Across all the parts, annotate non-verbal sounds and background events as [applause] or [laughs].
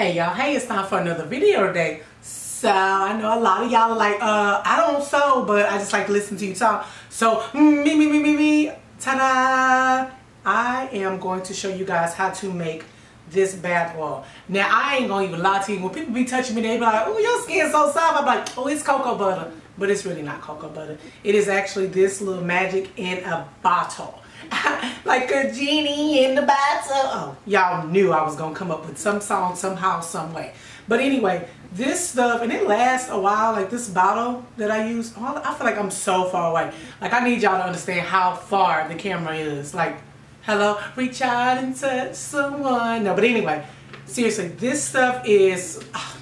Hey y'all, hey, it's time for another video today. So I know a lot of y'all are like, uh, I don't sew, but I just like to listen to you talk. So me, me, me, me, me, ta-da! I am going to show you guys how to make this bath oil. Now I ain't gonna even lie to you. When people be touching me, they be like, oh, your skin's so soft. I'm like, oh, it's cocoa butter. But it's really not cocoa butter. It is actually this little magic in a bottle. [laughs] like a genie in the bathtub. Oh, y'all knew I was gonna come up with some song somehow, some way. But anyway, this stuff, and it lasts a while, like this bottle that I use, oh, I feel like I'm so far away. Like I need y'all to understand how far the camera is. Like, hello, reach out and touch someone. No, but anyway, seriously, this stuff is, ah,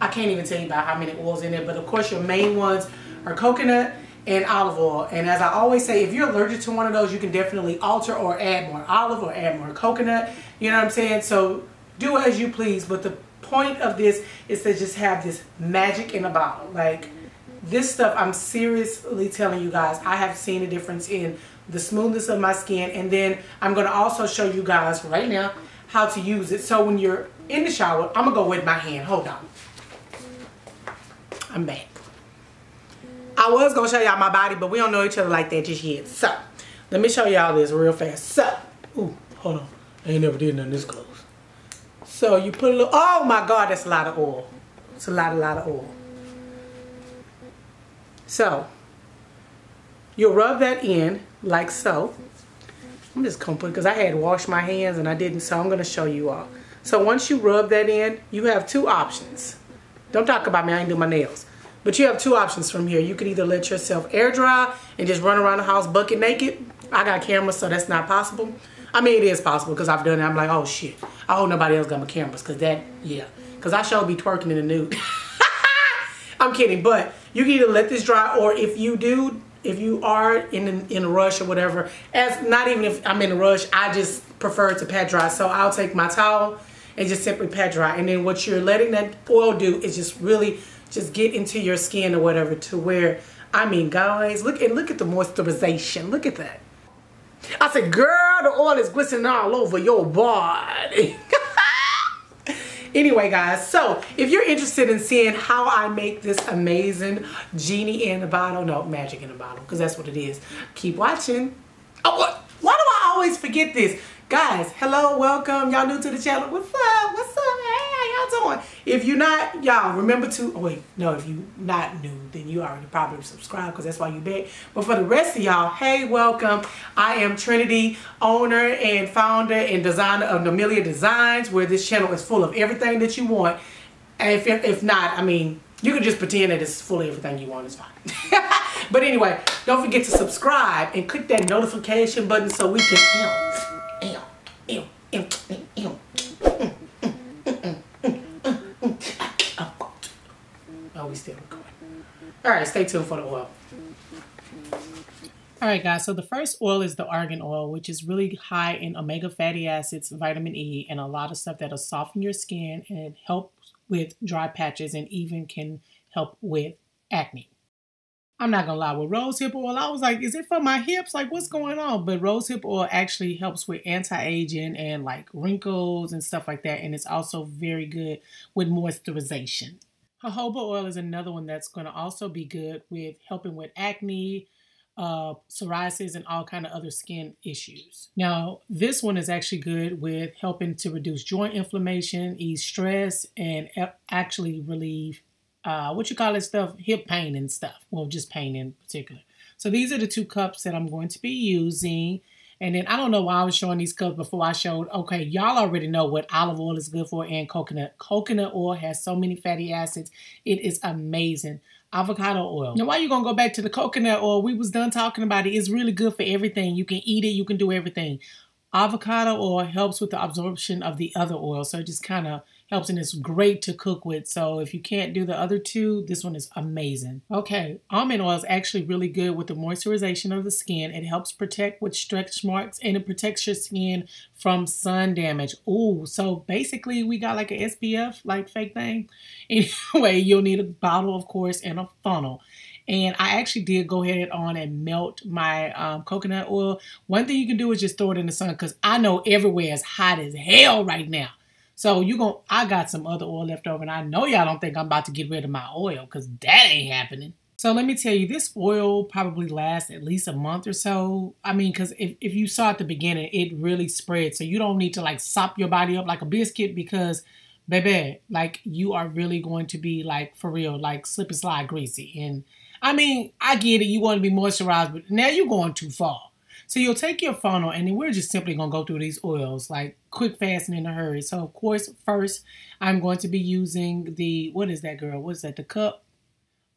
I can't even tell you about how many oils in it, but of course your main ones are coconut, and olive oil. And as I always say, if you're allergic to one of those, you can definitely alter or add more olive or add more coconut. You know what I'm saying? So do as you please. But the point of this is to just have this magic in a bottle. Like this stuff, I'm seriously telling you guys, I have seen a difference in the smoothness of my skin. And then I'm going to also show you guys right now how to use it. So when you're in the shower, I'm going to go with my hand. Hold on. I'm back. I was gonna show y'all my body, but we don't know each other like that just yet. So, let me show y'all this real fast. So, ooh, hold on. I ain't never did nothing this close. So you put a little, oh my God, that's a lot of oil. It's a lot, a lot of oil. So, you'll rub that in like so. I'm just gonna put, because I had washed my hands and I didn't, so I'm gonna show you all. So once you rub that in, you have two options. Don't talk about me, I ain't do my nails. But you have two options from here. You could either let yourself air dry and just run around the house bucket naked. I got cameras, so that's not possible. I mean, it is possible because I've done it. I'm like, oh shit. I hope nobody else got my cameras because that, yeah. Because I shall be twerking in the nude. [laughs] I'm kidding, but you can either let this dry or if you do, if you are in in a rush or whatever, as not even if I'm in a rush, I just prefer to pat dry. So I'll take my towel and just simply pat dry. And then what you're letting that oil do is just really just get into your skin or whatever to where, I mean, guys, look and look at the moisturization. Look at that. I said, girl, the oil is glistening all over your body. [laughs] anyway, guys, so if you're interested in seeing how I make this amazing genie in a bottle, no, magic in a bottle, because that's what it is, keep watching. Oh? Why do I always forget this? Guys, hello, welcome. Y'all new to the channel. What's up? What's up? Doing? If you're not, y'all remember to, oh wait, no, if you're not new, then you already probably subscribed because that's why you back. But for the rest of y'all, hey, welcome. I am Trinity, owner and founder and designer of Nomillia Designs, where this channel is full of everything that you want. And if, if not, I mean, you can just pretend that it's full of everything you want. It's fine. [laughs] but anyway, don't forget to subscribe and click that notification button so we can... Oh, we still recording. All right, stay tuned for the oil. All right, guys, so the first oil is the argan oil, which is really high in omega fatty acids, vitamin E, and a lot of stuff that'll soften your skin and help with dry patches and even can help with acne. I'm not gonna lie, with rose hip oil, I was like, is it for my hips? Like, what's going on? But rose hip oil actually helps with anti-aging and like wrinkles and stuff like that. And it's also very good with moisturization. Jojoba oil is another one that's gonna also be good with helping with acne, uh, psoriasis, and all kind of other skin issues. Now, this one is actually good with helping to reduce joint inflammation, ease stress, and actually relieve uh, what you call it stuff, hip pain and stuff. Well, just pain in particular. So these are the two cups that I'm going to be using. And then I don't know why I was showing these cups before I showed, okay, y'all already know what olive oil is good for and coconut. Coconut oil has so many fatty acids. It is amazing. Avocado oil. Now, why you going to go back to the coconut oil? We was done talking about it. It's really good for everything. You can eat it. You can do everything. Avocado oil helps with the absorption of the other oil. So it just kind of helps and it's great to cook with. So if you can't do the other two, this one is amazing. Okay, almond oil is actually really good with the moisturization of the skin. It helps protect with stretch marks and it protects your skin from sun damage. Ooh, so basically we got like a SPF like fake thing. [laughs] Anyway, you'll need a bottle of course and a funnel. And I actually did go ahead on and melt my um, coconut oil. One thing you can do is just throw it in the sun because I know everywhere is hot as hell right now. So you going I got some other oil left over and I know y'all don't think I'm about to get rid of my oil because that ain't happening. So let me tell you, this oil probably lasts at least a month or so. I mean, because if, if you saw at the beginning, it really spread. So you don't need to like sop your body up like a biscuit because, baby, like you are really going to be like, for real, like slip and slide greasy. And I mean, I get it. You want to be moisturized, but now you're going too far. So you'll take your funnel and then we're just simply going to go through these oils like quick, fast, and in a hurry. So of course, first I'm going to be using the, what is that girl? What is that? The cup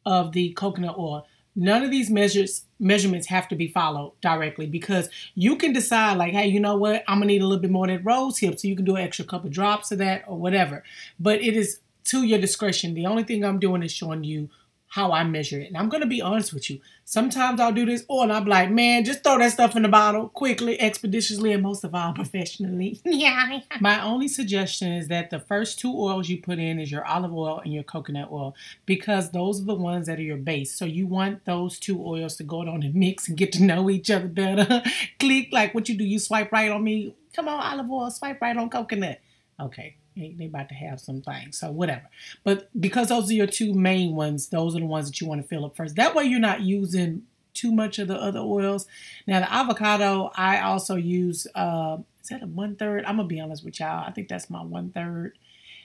of the coconut oil. None of these measures measurements have to be followed directly because you can decide like, hey, you know what? I'm gonna need a little bit more of that rose hip, so you can do an extra couple drops of that or whatever. But it is to your discretion. The only thing I'm doing is showing you how I measure it. And I'm going to be honest with you. Sometimes I'll do this, or and I'm like, man, just throw that stuff in the bottle quickly, expeditiously, and most of all, [laughs] professionally. [laughs] Yeah. My only suggestion is that the first two oils you put in is your olive oil and your coconut oil because those are the ones that are your base. So you want those two oils to go on and mix and get to know each other better. [laughs] Click like what you do, you swipe right on me. Come on, olive oil, swipe right on coconut. Okay, they, they about to have some things. So whatever. But because those are your two main ones, those are the ones that you want to fill up first. That way you're not using too much of the other oils. Now the avocado, I also use uh is that a one third? I'm gonna be honest with y'all. I think that's my one third.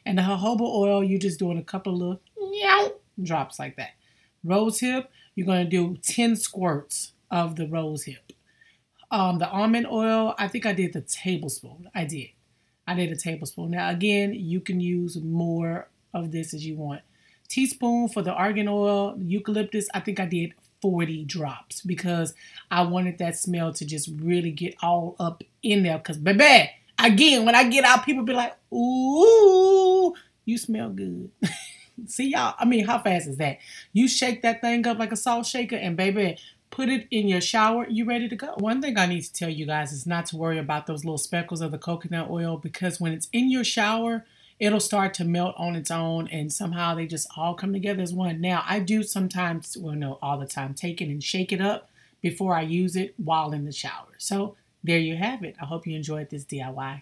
And the jojoba oil, you're just doing a couple of drops like that. Rose hip, you're gonna do 10 squirts of the rose hip. Um, the almond oil, I think I did the tablespoon. I did. I did a tablespoon. Now, again, you can use more of this as you want. Teaspoon for the argan oil, eucalyptus, I think I did 40 drops because I wanted that smell to just really get all up in there. Because, baby, again, when I get out, people be like, ooh, you smell good. [laughs] See, y'all, I mean, how fast is that? You shake that thing up like a salt shaker, and baby, put it in your shower, you ready to go. One thing I need to tell you guys is not to worry about those little speckles of the coconut oil because when it's in your shower, it'll start to melt on its own and somehow they just all come together as one. Now, I do sometimes, well, no, all the time, take it and shake it up before I use it while in the shower. So there you have it. I hope you enjoyed this DIY.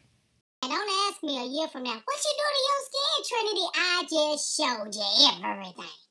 And don't ask me a year from now, what you do to your skin, Trinity? I just showed you everything.